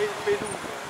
fez, fez um